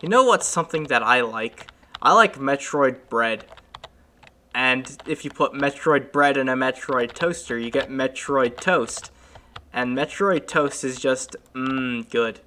You know what's something that I like? I like Metroid bread. And if you put Metroid bread in a Metroid toaster, you get Metroid toast. And Metroid toast is just, mmm, good.